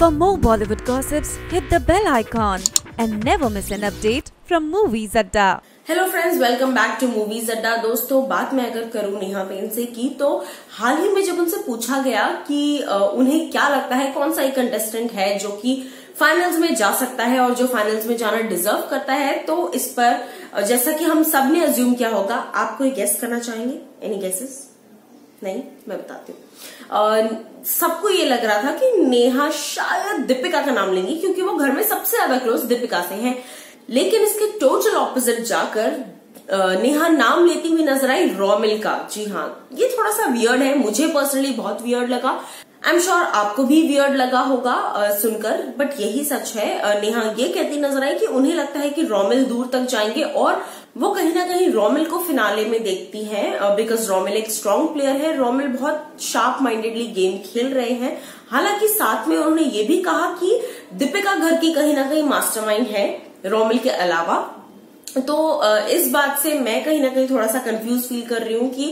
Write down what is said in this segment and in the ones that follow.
For more Bollywood gossips, hit the bell icon and never miss an update from Movies Adda. Hello friends welcome back to movies Adda दोस्तों बात मैं अगर करूँ Neha pen से की तो हाल ही में जब उनसे पूछा गया कि उन्हें क्या लगता है कौन सा एक कंटेस्टेंट है जो कि फाइनल्स में जा सकता है और जो फाइनल्स में जाना डिजर्व करता है तो इस पर जैसा कि हम सबने अज्यूम किया होगा आप कोई गेस करना चाहेंगे? एनी गेसेस नहीं, मैं बताती हूँ। सबको ये लग रहा था कि नेहा शायद दीपिका का नाम लेंगी, क्योंकि वो घर में सबसे ज़्यादा क्लोज दीपिका से हैं। लेकिन इसके टोटल ऑपोजिट जाकर नेहा नाम लेती हुई नज़र आई रॉमिल का। जी हाँ ये थोड़ा सा वियर्ड है, मुझे पर्सनली बहुत वियर्ड लगा। आई एम श्योर आपको भी वियर्ड लगा होगा अ, सुनकर बट यही सच है। नेहा ये कहती नज़र आई कि उन्हें लगता है कि रोमिल दूर तक जाएँगे और वो कहीं ना कहीं रोमिल को फिनाले में देखती हैं बिकॉज़ रोमिल एक स्ट्रांग प्लेयर है। रोमिल बहुत शार्प माइंडेडली गेम खेल रहे हैं। हालाँकि साथ में उन्होंने ये भी कहा कि दीपिका घर की कहीं ना कहीं मास्टरमाइंड है रोमिल के अलावा। तो इस बात से मैं कहीं ना कहीं थोड़ा सा कंफ्यूज फील कर रही हूँ कि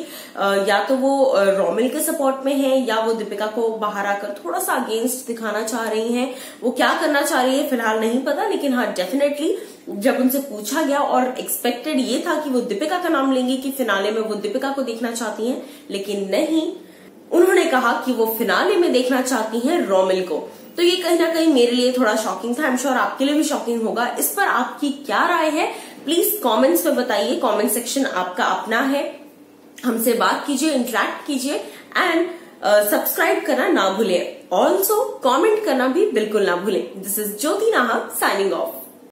या तो वो रोमिल के सपोर्ट में है, या वो दीपिका को बाहर आकर थोड़ा सा अगेंस्ट दिखाना चाह रही हैं। वो क्या करना चाह रही है, फ़िलहाल नहीं पता, लेकिन हाँ डेफिनेटली जब उनसे पूछा गया और एक्सपेक्टेड ये था कि वो दीपिका का नाम लेंगी कि फिनाले में वो दीपिका को देखना चाहती हैं, लेकिन नहीं। उन्होंने कहा कि वो फिनाले में देखना चाहती हैं रोमिल को। तो ये कहीं ना कहीं मेरे लिए थोड़ा शॉकिंग था। आई एम श्योर आपके लिए भी शॉकिंग होगा। इस पर आपकी क्या राय है? प्लीज़ कमेंट्स में बताइए कमेंट सेक्शन आपका अपना है। हमसे बात कीजिए इंटरेक्ट कीजिए एंड सब्सक्राइब करना ना भूले। ऑल्सो कमेंट करना भी बिल्कुल ना भूले। दिस इज़ ज्योति नाहक साइनिंग ऑफ़